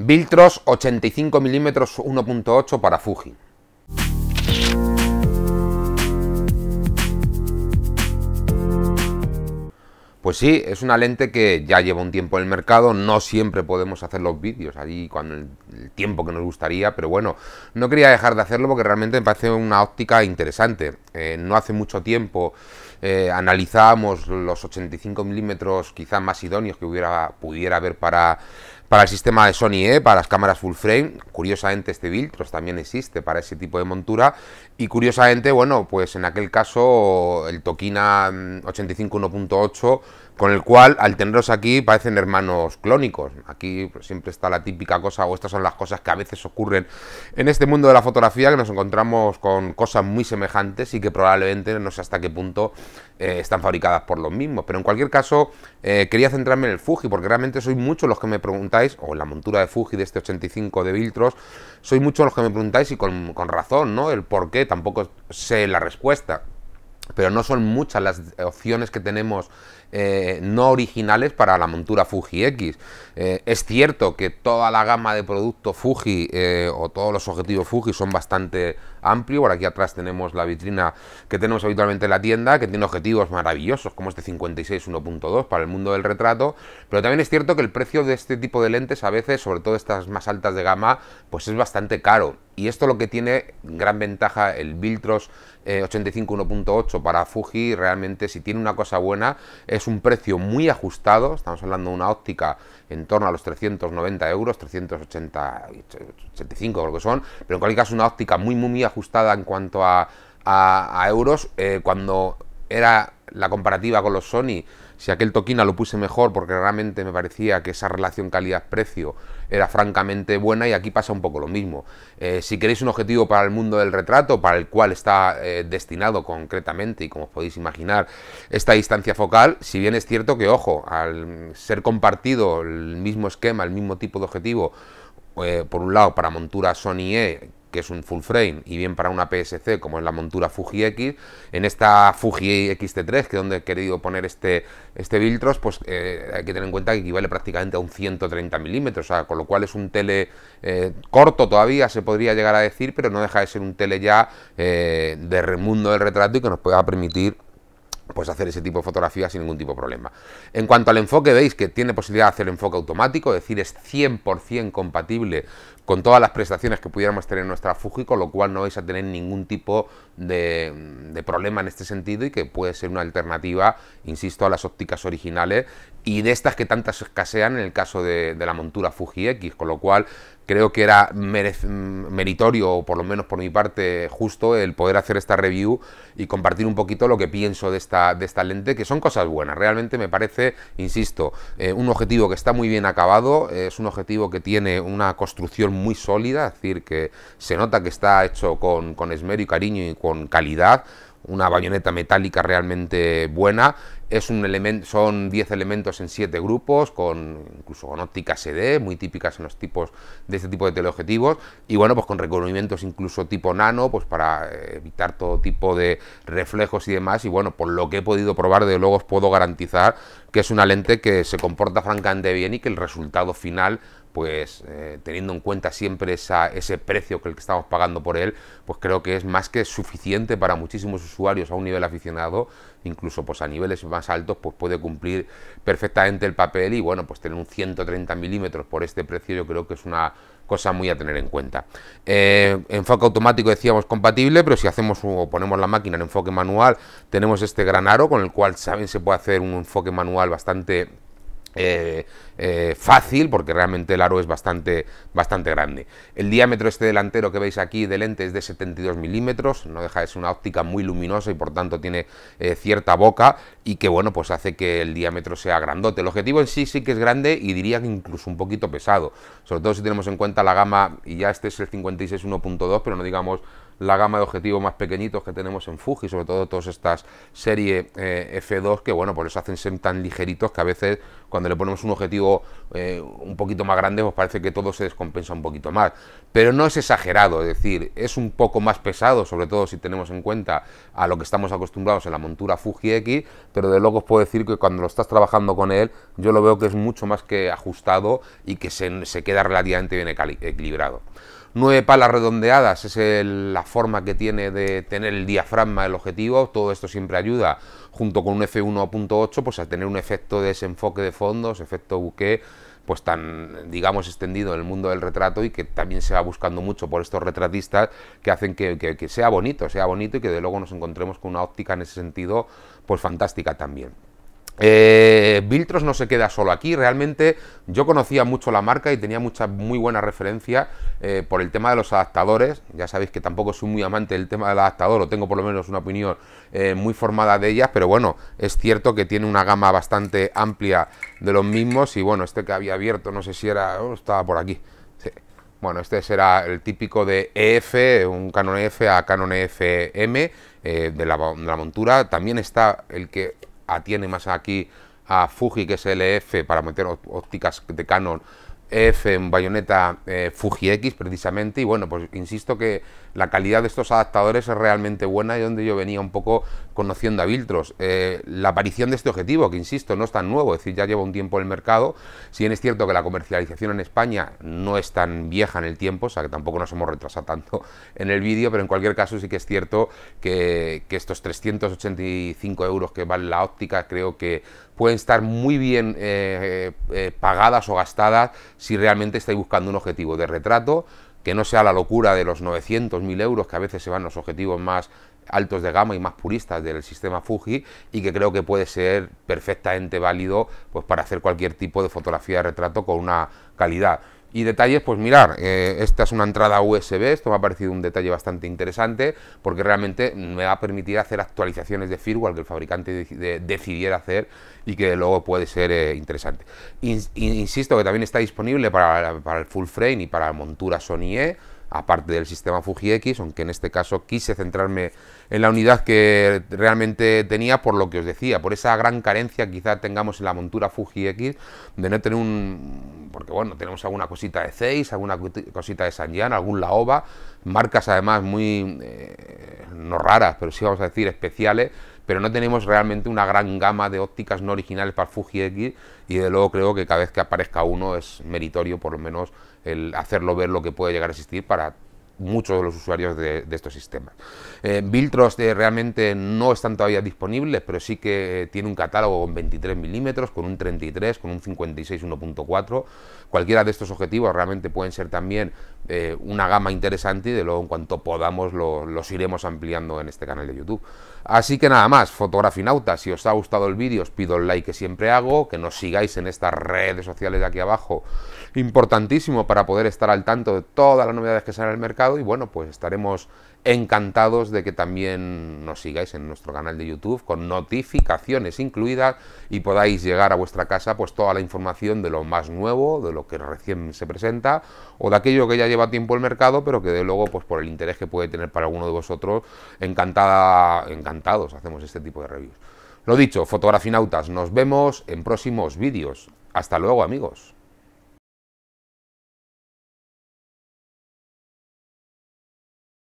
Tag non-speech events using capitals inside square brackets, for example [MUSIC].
Viltros 85 mm 1.8 para Fuji. Pues sí, es una lente que ya lleva un tiempo en el mercado, no siempre podemos hacer los vídeos allí con el, tiempo que nos gustaría, pero bueno, no quería dejar de hacerlo porque realmente me parece una óptica interesante. Eh, no hace mucho tiempo eh, analizábamos los 85 milímetros quizás más idóneos que hubiera, pudiera haber para, para el sistema de Sony E, para las cámaras full frame. Curiosamente este Viltros también existe para ese tipo de montura y curiosamente, bueno, pues en aquel caso el Tokina 85 mm, 1.8 con el cual al tenerlos aquí parecen hermanos clónicos. Aquí pues, siempre está la típica cosa, o estas son las cosas que a veces ocurren en este mundo de la fotografía, que nos encontramos con cosas muy semejantes y que probablemente no sé hasta qué punto eh, están fabricadas por los mismos. Pero en cualquier caso, eh, quería centrarme en el Fuji, porque realmente sois muchos los que me preguntáis, o en la montura de Fuji de este 85 de Viltros, sois muchos los que me preguntáis y con, con razón, ¿no? El por qué, tampoco sé la respuesta pero no son muchas las opciones que tenemos eh, no originales para la montura Fuji X. Eh, es cierto que toda la gama de productos Fuji eh, o todos los objetivos Fuji son bastante amplios. Por aquí atrás tenemos la vitrina que tenemos habitualmente en la tienda, que tiene objetivos maravillosos como este 56 1.2 para el mundo del retrato. Pero también es cierto que el precio de este tipo de lentes a veces, sobre todo estas más altas de gama, pues es bastante caro. Y esto lo que tiene gran ventaja el Viltros 85 1.8 para Fuji, realmente si tiene una cosa buena es un precio muy ajustado, estamos hablando de una óptica en torno a los 390 euros, 385 creo que son, pero en cualquier caso una óptica muy muy, ajustada en cuanto a, euros, eh, cuando era la comparativa con los Sony, si aquel Tokina lo puse mejor porque realmente me parecía que esa relación calidad-precio era francamente buena y aquí pasa un poco lo mismo. Eh, si queréis un objetivo para el mundo del retrato, para el cual está eh, destinado concretamente y como os podéis imaginar esta distancia focal, si bien es cierto que, ojo, al ser compartido el mismo esquema, el mismo tipo de objetivo, eh, por un lado para montura Sony E, es un full frame, y bien para una PSC, como es la montura Fuji X, en esta Fuji X-T3, que es donde he querido poner este, este Viltros, pues eh, hay que tener en cuenta que equivale prácticamente a un 130 milímetros, o sea, con lo cual es un tele eh, corto todavía, se podría llegar a decir, pero no deja de ser un tele ya eh, de mundo del retrato y que nos pueda permitir pues hacer ese tipo de fotografía sin ningún tipo de problema. En cuanto al enfoque, veis que tiene posibilidad de hacer enfoque automático, es decir, es 100% compatible con todas las prestaciones que pudiéramos tener en nuestra Fuji, con lo cual no vais a tener ningún tipo de, problema en este sentido y que puede ser una alternativa, insisto, a las ópticas originales y de estas que tantas escasean en el caso de, la montura Fuji X, con lo cual creo que era meritorio, o por lo menos por mi parte justo, el poder hacer esta review y compartir un poquito lo que pienso de esta, de esta lente, que son cosas buenas. Realmente me parece, insisto, eh, un objetivo que está muy bien acabado, es un objetivo que tiene una construcción muy sólida, es decir, que se nota que está hecho con, con esmero y cariño y con calidad una bayoneta metálica realmente buena. Es un elemento, son 10 elementos en 7 grupos, con incluso con ópticas SD, muy típicas en los tipos de este tipo de teleobjetivos, y bueno, pues con recubrimientos incluso tipo nano, pues para eh, evitar todo tipo de reflejos y demás, y bueno, por lo que he podido probar, de luego os puedo garantizar que es una lente que se comporta francamente bien y que el resultado final pues eh, teniendo en cuenta siempre ese precio que el que estamos pagando por él, pues creo que es más que suficiente para muchísimos usuarios a un nivel aficionado, incluso pues a niveles más altos, pues puede cumplir perfectamente el papel y bueno, pues tener un 130 milímetros por este precio yo creo que es una cosa muy a tener en cuenta. Eh, enfoque automático decíamos compatible, pero si hacemos o ponemos la máquina en enfoque manual, tenemos este gran aro con el cual saben se puede hacer un enfoque manual bastante eh, eh, fácil porque realmente el aro es bastante, bastante grande. El diámetro este delantero que veis aquí de lente es de 72 milímetros, no deja de ser una óptica muy luminosa y por tanto tiene eh, cierta boca y que bueno pues hace que el diámetro sea grandote. El objetivo en sí sí que es grande y diría que incluso un poquito pesado, sobre todo si tenemos en cuenta la gama y ya este es el 56 1.2 pero no digamos la gama de objetivos más pequeñitos que tenemos en Fuji, sobre todo todas estas serie eh, F2 que bueno, por eso hacen ser tan ligeritos que a veces cuando le ponemos un objetivo eh, un poquito más grande pues parece que todo se descompensa un poquito más. Pero no es exagerado, es decir, es un poco más pesado, sobre todo si tenemos en cuenta a lo que estamos acostumbrados en la montura Fuji X, pero de luego os puedo decir que cuando lo estás trabajando con él, yo lo veo que es mucho más que ajustado y que se, se queda relativamente bien equilibrado. Nueve palas redondeadas es la forma que tiene de tener el diafragma el objetivo, todo esto siempre ayuda, junto con un f1.8, pues a tener un efecto de desenfoque de fondos, efecto bouquet, pues tan, digamos, extendido en el mundo del retrato y que también se va buscando mucho por estos retratistas que hacen que, que sea bonito, sea bonito y que de luego nos encontremos con una óptica en ese sentido, pues fantástica también. Eh, Viltros no se queda solo aquí, realmente yo conocía mucho la marca y tenía mucha muy buena referencia eh, por el tema de los adaptadores, ya sabéis que tampoco soy muy amante del tema del adaptador o tengo por lo menos una opinión eh, muy formada de ellas, pero bueno, es cierto que tiene una gama bastante amplia de los mismos y bueno, este que había abierto, no sé si era, oh, estaba por aquí, bueno, este será el típico de EF, un Canon EF a Canon EF-M la, de la montura, también está el que atiene más aquí a Fuji, que es el EF, para meter ópticas de Canon EF en bayoneta eh, Fuji X precisamente y bueno pues insisto que la calidad de estos adaptadores es realmente buena y donde yo venía un poco conociendo a Viltros. Eh, la aparición de este objetivo que insisto no es tan nuevo es decir ya lleva un tiempo en el mercado si bien es cierto que la comercialización en España no es tan vieja en el tiempo o sea que tampoco nos hemos retrasado tanto [LAUGHS] en el vídeo pero en cualquier caso sí que es cierto que, que estos 385 euros que vale la óptica creo que pueden estar muy bien eh, eh, pagadas o gastadas si realmente estáis buscando un objetivo de retrato, que no sea la locura de los 900, 1000 euros, que a veces se van los objetivos más altos de gama y más puristas del sistema Fuji y que creo que puede ser perfectamente válido pues para hacer cualquier tipo de fotografía de retrato con una calidad. Y detalles, pues mirar, eh, esta es una entrada USB, esto me ha parecido un detalle bastante interesante porque realmente me va a permitir hacer actualizaciones de firmware que el fabricante decidiera hacer y que luego puede ser eh, interesante. insisto que también está disponible para, para el full frame y para montura Sony E, aparte del sistema Fuji X, aunque en este caso quise centrarme en la unidad que realmente tenía por lo que os decía, por esa gran carencia quizá tengamos en la montura Fuji X de no tener un... porque bueno, tenemos alguna cosita de Zeiss, alguna cosita de Sanyan, algún Laoba, marcas además muy, eh, no raras, pero sí vamos a decir especiales, pero no tenemos realmente una gran gama de ópticas no originales para Fuji X y de luego creo que cada vez que aparezca uno es meritorio por lo menos el hacerlo ver lo que puede llegar a existir para muchos de los usuarios de, estos sistemas. Eh, Viltros eh, realmente no están todavía disponibles, pero sí que eh, tiene un catálogo con 23 milímetros, con un 33, con un 56 1.4. Cualquiera de estos objetivos realmente pueden ser también eh, una gama interesante y de luego en cuanto podamos los iremos ampliando en este canal de YouTube. Así que nada más, fotografinautas, si os ha gustado el vídeo os pido el like que siempre hago, que nos sigáis en estas redes sociales de aquí abajo, importantísimo para poder estar al tanto de todas las novedades que salen el mercado y bueno, pues estaremos encantados de que también nos sigáis en nuestro canal de YouTube con notificaciones incluidas y podáis llegar a vuestra casa pues toda la información de lo más nuevo, de lo que recién se presenta o de aquello que ya lleva tiempo el mercado pero que de luego pues por el interés que puede tener para alguno de vosotros encantada, encantados hacemos este tipo de reviews. Lo dicho, fotografinautas, nos vemos en próximos vídeos. Hasta luego amigos.